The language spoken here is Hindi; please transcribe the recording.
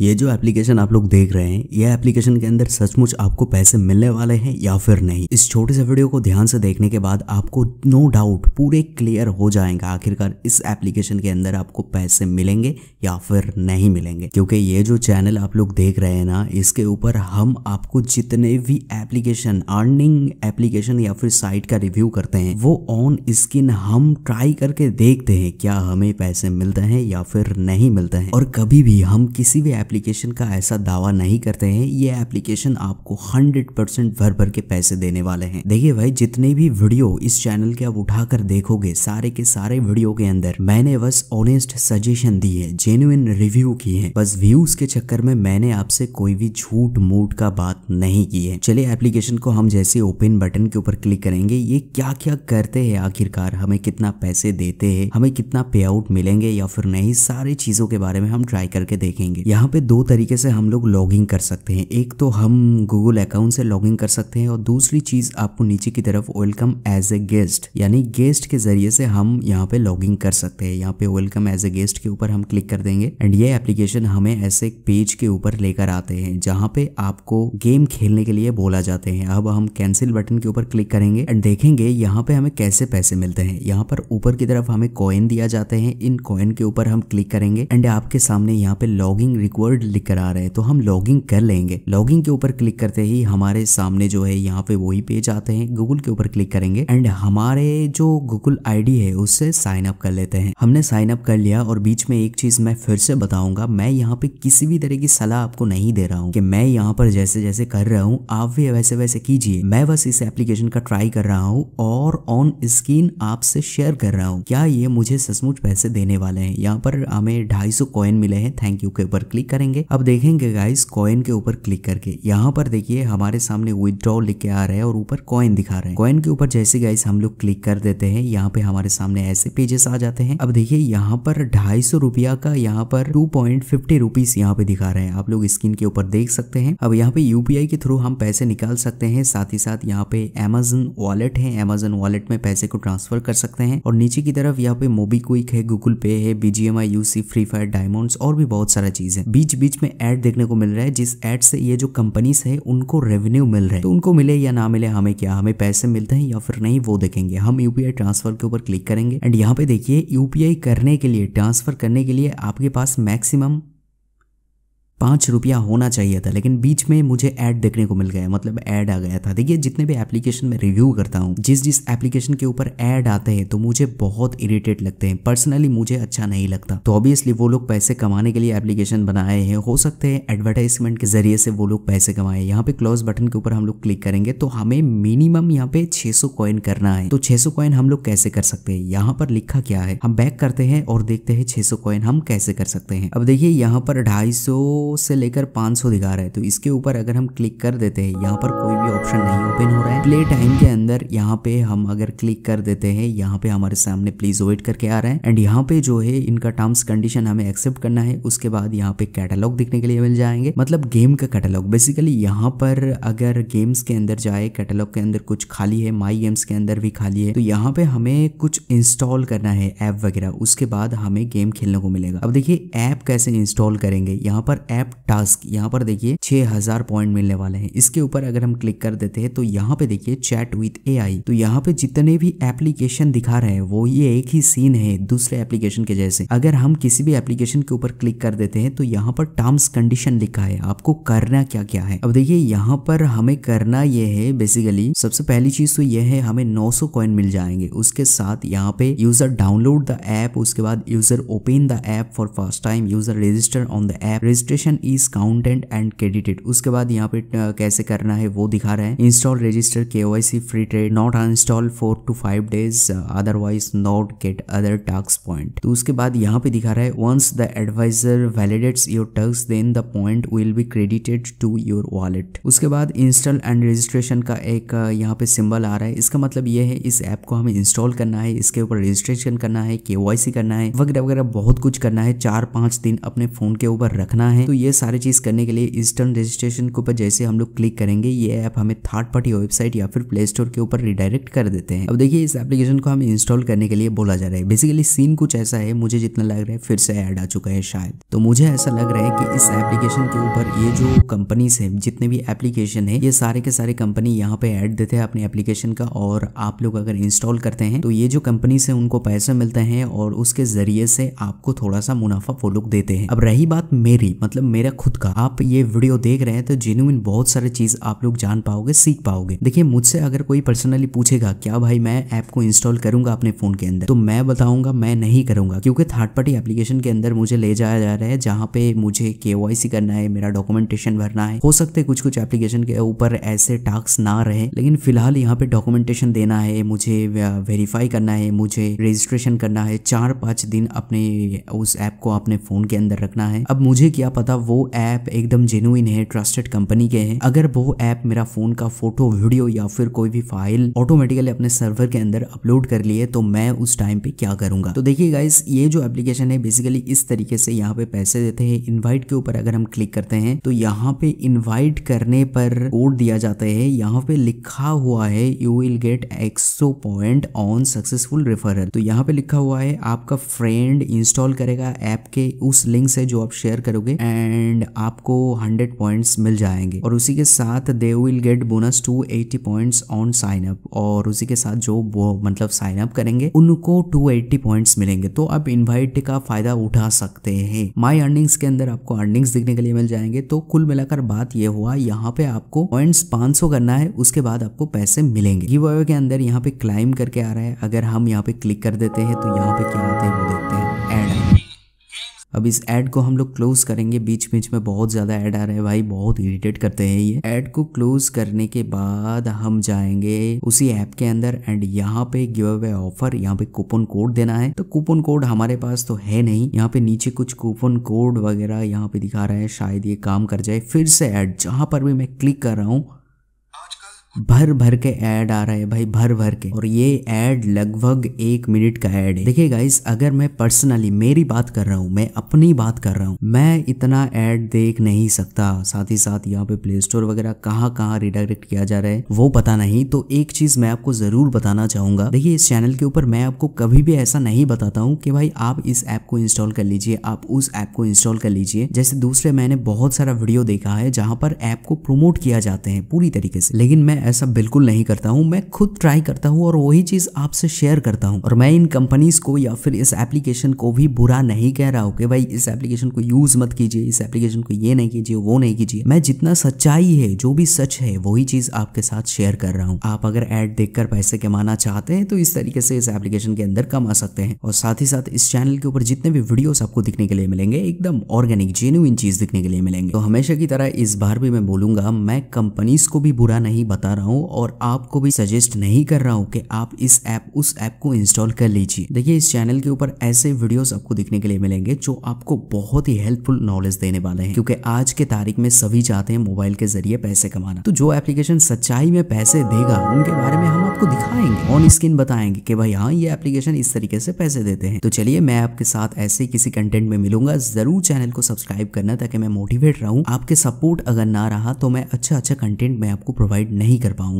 ये जो एप्लीकेशन आप लोग देख रहे हैं, ये एप्लीकेशन के अंदर सचमुच आपको पैसे मिलने वाले हैं या फिर नहीं? इस छोटे से वीडियो को ध्यान से देखने के बाद आपको नो डाउट पूरे क्लियर हो जाएगा आखिरकार इस एप्लीकेशन के अंदर आपको पैसे मिलेंगे या फिर नहीं मिलेंगे। क्योंकि ये जो चैनल आप लोग देख रहे हैं ना, इसके ऊपर हम आपको जितने भी एप्लीकेशन अर्निंग एप्लीकेशन या फिर साइट का रिव्यू करते हैं, वो ऑन स्किन हम ट्राई करके देखते हैं, क्या हमें पैसे मिलते हैं या फिर नहीं मिलते हैं। और कभी भी हम किसी भी एप्लीकेशन का ऐसा दावा नहीं करते हैं, ये एप्लीकेशन आपको 100 परसेंट भर भर के पैसे देने वाले हैं। देखिए भाई, जितने भी वीडियो इस चैनल के आप उठाकर देखोगे, सारे के सारे वीडियो के अंदर मैंने बस ऑनेस्ट सजेशन दी है जेन्युइन रिव्यू की है। बस व्यूज़ के चक्कर में मैंने आपसे कोई भी झूठ मूठ का बात नहीं की है। चलिए एप्लीकेशन को हम जैसे ओपन बटन के ऊपर क्लिक करेंगे, ये क्या क्या करते हैं आखिरकार, हमें कितना पैसे देते हैं, हमें कितना पे आउट मिलेंगे या फिर नहीं, सारी चीज़ों के बारे में हम ट्राई करके देखेंगे। यहाँ पे दो तरीके से हम लोग लॉगिंग कर सकते हैं। एक तो हम गूगल अकाउंट से लॉगिंग कर सकते हैं और दूसरी चीज़ आपको नीचे की तरफ़ वेलकम एज ए गेस्ट यानी गेस्ट के ज़रिए से हम यहाँ पे लॉगिंग कर सकते हैं। यहाँ पे वेलकम एज ए गेस्ट के ऊपर हम क्लिक कर देंगे एंड ये एप्लीकेशन हमें ऐसे पेज के ऊपर लेकर आते हैं, जहाँ पे आपको गेम खेलने के लिए बोला जाते हैं। अब हम कैंसिल बटन के ऊपर क्लिक करेंगे एंड देखेंगे यहाँ पे हमें कैसे पैसे मिलते हैं। यहाँ पर ऊपर की तरफ़ हमें कॉइन दिया जाते हैं। इन कॉइन के ऊपर हम क्लिक करेंगे एंड आपके सामने यहाँ पे लॉगिंग रिक्वर्ड लिख कर आ रहे हैं तो हम लॉगिंग कर लेंगे। लॉगिंग के ऊपर क्लिक करते ही हमारे सामने जो है, यहाँ पे वही पेज आते हैं। गूगल के ऊपर क्लिक करेंगे एंड हमारे जो गूगल आईडी है, उससे साइन अप कर लेते हैं। हमने साइन अप कर लिया और बीच में एक चीज़ मैं फिर से बताऊँगा। मैं यहाँ पे किसी भी तरह की सलाह आपको नहीं दे रहा हूँ कि मैं यहाँ पर जैसे जैसे कर रहा हूँ, आप भी वैसे वैसे कीजिए। मैं बस इस एप्लीकेशन का ट्राई कर रहा हूँ और ऑन स्क्रीन आपसे शेयर कर रहा हूँ। क्या ये मुझे सचमुच पैसे देने वाले हैं? यहाँ पर हमें ढाई सौ मिले हैं। थैंक यू के ऊपर क्लिक करेंगे। अब देखेंगे गाइस कॉइन के ऊपर क्लिक करके। यहाँ पर देखिए, हमारे सामने विदड्रॉ लिख के आ रहा है और ऊपर कॉइन दिखा रहे हैं। कॉइन के ऊपर जैसे गाइस हम लोग क्लिक कर देते हैं। यहाँ पे हमारे सामने ऐसे पेजेस आ जाते हैं। अब देखिए, यहाँ पर ढाई सौ रुपया का यहाँ पर टू पॉइंट फिफ्टी रुपीज़ यहाँ पे दिखा रहे हैं। आप लोग स्क्रीन के ऊपर देख सकते हैं। अब यहाँ पे यूपीआई के थ्रू हम पैसे निकाल सकते हैं। साथ ही साथ यहाँ पे अमेजन वॉलेट है। अमेजन वॉलेट में पैसे को ट्रांसफ़र कर सकते हैं। और नीचे की तरफ़ यहाँ पे मोबीक्विक है गूगल पे है BGMI UC Free Fire diamonds और भी बहुत सारा चीज़ है। बीच बीच में एड देखने को मिल रहा है, जिस एड से ये जो कंपनीज़ है, उनको रेवेन्यू मिल रहा है। तो उनको मिले या ना मिले, हमें क्या? हमें पैसे मिलते हैं या फिर नहीं, वो देखेंगे। हम यूपीआई ट्रांसफ़र के ऊपर क्लिक करेंगे। एंड यहाँ पे देखिए यूपीआई करने के लिए ट्रांसफ़र करने के लिए आपके पास मैक्सिमम पाँच रुपया होना चाहिए था, लेकिन बीच में मुझे ऐड देखने को मिल गया मतलब ऐड आ गया था। देखिए, जितने भी एप्लीकेशन में रिव्यू करता हूँ, जिस जिस एप्लीकेशन के ऊपर ऐड आते हैं तो मुझे बहुत इरिटेट लगते हैं। पर्सनली मुझे अच्छा नहीं लगता। तो ऑब्वियसली वो लोग पैसे कमाने के लिए एप्लीकेशन बनाए हैं। हो सकते हैं एडवर्टाइजमेंट के ज़रिए से वो लोग पैसे कमाए। यहाँ पे क्लोज बटन के ऊपर हम लोग क्लिक करेंगे तो हमें मिनिमम यहाँ पे छह सौ कॉइन करना है। तो छह सौ कॉइन हम लोग कैसे कर सकते हैं? यहाँ पर लिखा क्या है? हम बैक करते हैं और देखते हैं छह सौ कॉइन हम कैसे कर सकते हैं। अब देखिए, यहाँ पर ढाई से लेकर 500 दिखा रहा है। तो इसके ऊपर अगर हम क्लिक कर देते हैं, यहाँ पर कोई भी ऑप्शन नहीं ओपन हो रहा है। प्ले टाइम के अंदर यहाँ पे हम अगर क्लिक कर देते हैं, यहाँ पे हमारे सामने प्लीज़ वेट करके आ रहा है। एंड यहाँ पे जो है, इनका टर्म्स, कंडीशन हमें एक्सेप्ट करना है। उसके बाद यहाँ पे कैटलॉग दिखने के लिए मिल जाएँगे। मतलब गेम का कैटलॉग। बेसिकली यहाँ पर अगर गेम्स के अंदर जाए, कैटलॉग के अंदर कुछ खाली है माई गेम्स के अंदर भी खाली है तो यहाँ पे हमें कुछ इंस्टॉल करना है ऐप वगैरह। उसके बाद हमें गेम खेलने को मिलेगा। अब देखिए, ऐप कैसे इंस्टॉल करेंगे? यहाँ पर ऐप टास्क यहाँ पर देखिए 6000 पॉइंट मिलने वाले हैं। इसके ऊपर अगर हम क्लिक कर देते हैं तो यहाँ पे देखिए चैट विथ एआई तो यहाँ पे जितने भी एप्लीकेशन दिखा रहे हैं, वो ये एक ही सीन है दूसरे एप्लीकेशन के जैसे। अगर हम किसी भी एप्लीकेशन के ऊपर क्लिक कर देते हैं तो यहाँ पर टर्म्स कंडीशन लिखा है। आपको करना क्या क्या है? अब देखिए, यहाँ पर हमें करना ये है बेसिकली सबसे पहली चीज़ तो यह है, हमें 900 कॉइन मिल जाएँगे। उसके साथ यहाँ पे यूज़र डाउनलोड द ऐप उसके बाद user open the app for first time user register on the app registration is counted and credited उसके बाद यहाँ पे कैसे करना है वो दिखा रहे हैं। Install register K Y C free trade not uninstall four to five days otherwise not get other task point तो उसके बाद यहाँ पे दिखा रहा है once the advisor validates your tasks then the point will be credited to your wallet उसके बाद इंस्टॉल एंड रजिस्ट्रेशन का एक यहाँ पे सिंबल आ रहा है। इसका मतलब ये है, इस ऐप को हमें इंस्टॉल करना है, इसके ऊपर रजिस्ट्रेशन करना है के करना है, वगैरह वगैरह बहुत कुछ करना है। चार, पाँच दिन अपने फ़ोन के ऊपर रखना है। तो ये सारी चीज़ करने के लिए इंस्टेंट रजिस्ट्रेशन के ऊपर जैसे हम लोग क्लिक करेंगे, ये ऐप हमें थर्ड पार्टी वेबसाइट या फिर प्ले स्टोर के ऊपर रिडायरेक्ट कर देते हैं। अब देखिए, इस एप्लीकेशन को हमें इंस्टॉल करने के लिए बोला जा रहा है। बेसिकली सीन कुछ ऐसा है, मुझे जितना लग रहा है फिर से ऐड आ चुका है शायद। तो मुझे ऐसा लग रहा है कि इस एप्लीकेशन के ऊपर ये जो कंपनीज़ है, जितने भी एप्लीकेशन है, ये सारे के सारे कंपनी यहाँ पे ऐड देते हैं अपने एप्लीकेशन का और आप लोग अगर इंस्टॉल करते हैं तो ये जो कंपनीज़ है, उनको पैसा मिलता है और उसके ज़रिए से आपको थोड़ा सा मुनाफा वो लोग देते हैं। अब रही बात मेरी मतलब मेरा खुद का। आप ये वीडियो देख रहे हैं तो जेन्यून बहुत सारे चीज़ आप लोग जान पाओगे, सीख पाओगे। देखिए, मुझसे अगर कोई पर्सनली पूछेगा, क्या भाई मैं ऐप को इंस्टॉल करूँगा अपने फ़ोन के अंदर? तो मैं बताऊँगा, मैं नहीं करूँगा। क्योंकि थर्ड पार्टी एप्लीकेशन के अंदर मुझे ले जाया जा रहा है, जहाँ पे मुझे के करना है, मेरा डॉक्यूमेंटेशन भरना है। हो सकते कुछ कुछ एप्लीकेशन के ऊपर ऐसे टास्क ना रहे, लेकिन फ़िलहाल यहाँ पे डॉक्यूमेंटेशन देना है, मुझे वेरीफाई करना है, मुझे रजिस्ट्रेशन करना है। चार पाँच दिन अपने उस ऐप को अपने फ़ोन के अंदर रखना है। अब मुझे क्या पता वो ऐप एकदम जेनुइन है ट्रस्टेड कंपनी के हैं। अगर वो ऐप मेरा फ़ोन का फ़ोटो वीडियो या फिर कोई भी फ़ाइल ऑटोमेटिकली अपने सर्वर के अंदर अपलोड कर लिए तो मैं उस टाइम पे क्या करूँगा? तो देखिए गाइस ये जो एप्लीकेशन है बेसिकली इस तरीके से यहाँ पे पैसे देते हैं। इनवाइट के ऊपर अगर हम क्लिक करते हैं तो यहाँ पे इन्वाइट करने पर कोड दिया जाता है। यहाँ पे लिखा हुआ है you will get exo point on successful referral तो यहाँ पे लिखा हुआ है, आपका फ्रेंड इंस्टॉल करेगा ऐप के उस लिंक से जो आप शेयर करोगे एंड आपको 100 पॉइंट्स मिल जाएँगे। और उसी के साथ they will get bonus to 80 points on sign up और उसी के साथ जो मतलब साइन अप करेंगे, उनको 280 पॉइंट्स मिलेंगे। तो आप इनवाइट का फ़ायदा उठा सकते हैं। माई अर्निंग्स के अंदर आपको अर्निंग्स दिखने के लिए मिल जाएँगे। तो कुल मिलाकर बात ये हुआ, यहाँ पे आपको पॉइंट्स 500 करना है, उसके बाद आपको पैसे मिलेंगे। गिव अवे के अंदर यहाँ पे क्लाइम करके आ रहा है। अगर हम यहाँ पे क्लिक कर देते हैं तो यहाँ पे क्या होते है, वो देखते हैं। एड अब इस ऐड को हम लोग क्लोज करेंगे। बीच बीच में बहुत ज़्यादा ऐड आ रहे हैं भाई, बहुत इरिटेट करते हैं ये। ऐड को क्लोज करने के बाद हम जाएँगे उसी ऐप के अंदर एंड यहाँ पे गिव अवे ऑफ़र यहाँ पे कूपन कोड देना है। तो कूपन कोड हमारे पास तो है नहीं। यहाँ पे नीचे कुछ कूपन कोड वगैरह यहाँ पे दिखा रहा है, शायद ये काम कर जाए। फिर से ऐड जहाँ पर भी मैं क्लिक कर रहा हूँ भर भर के ऐड आ रहा है भाई भर भर के। और ये ऐड लगभग एक मिनट का ऐड है। देखिए गाइस अगर मैं पर्सनली मेरी बात कर रहा हूँ, मैं अपनी बात कर रहा हूँ, मैं इतना ऐड देख नहीं सकता। साथ ही साथ यहाँ पे प्ले स्टोर वगैरह कहाँ कहाँ रिडायरेक्ट किया जा रहा है, वो पता नहीं। तो एक चीज़ मैं आपको ज़रूर बताना चाहूँगा। देखिए इस चैनल के ऊपर मैं आपको कभी भी ऐसा नहीं बताता हूँ कि भाई आप इस ऐप को इंस्टॉल कर लीजिए, आप उस ऐप को इंस्टॉल कर लीजिए। जैसे दूसरे मैंने बहुत सारा वीडियो देखा है जहाँ पर ऐप को प्रमोट किया जाते हैं पूरी तरीके से। लेकिन मैं ऐसा बिल्कुल नहीं करता हूँ। मैं खुद ट्राई करता हूँ और वही चीज़ आपसे शेयर करता हूँ। और मैं इन कंपनीज़ को या फिर इस एप्लीकेशन को भी बुरा नहीं कह रहा हूँ कि भाई इस एप्लीकेशन को यूज़ मत कीजिए, इस एप्लीकेशन को ये नहीं कीजिए, वो नहीं कीजिए। मैं जितना सच्चाई है, जो भी सच है, वही चीज़ आपके साथ शेयर कर रहा हूँ। आप अगर एड देखकर पैसे कमाना चाहते हैं तो इस तरीके से इस एप्लीकेशन के अंदर कमा सकते हैं। और साथ ही साथ इस चैनल के ऊपर जितने भी वीडियोस आपको दिखने के लिए मिलेंगे, एकदम ऑर्गेनिक जेन्युइन चीज़ दिखने के लिए मिलेंगे। तो हमेशा की तरह इस बार भी मैं बोलूँगा, मैं कंपनीज़ को भी बुरा नहीं बता रहा हूँ और आपको भी सजेस्ट नहीं कर रहा हूँ कि आप इस ऐप उस ऐप को इंस्टॉल कर लीजिए। देखिए, इस चैनल के ऊपर ऐसे वीडियोस आपको देखने के लिए मिलेंगे जो आपको बहुत ही हेल्पफुल नॉलेज देने वाले हैं। क्योंकि आज के तारीख में सभी चाहते हैं मोबाइल के ज़रिए पैसे कमाना। तो जो एप्लीकेशन सच्चाई में पैसे देगा, उनके बारे में हम आपको दिखाएँगे ऑन स्क्रीन बताएँगे कि भाई हाँ ये एप्लीकेशन इस तरीके से पैसे देते हैं। तो चलिए मैं आपके साथ ऐसे किसी कंटेंट में मिलूँगा। ज़रूर चैनल को सब्सक्राइब करना ताकि मैं मोटिवेट रहूँ। आपके सपोर्ट अगर ना रहा तो मैं अच्छा अच्छा कंटेंट मैं आपको प्रोवाइड नहीं कर पाऊँगा।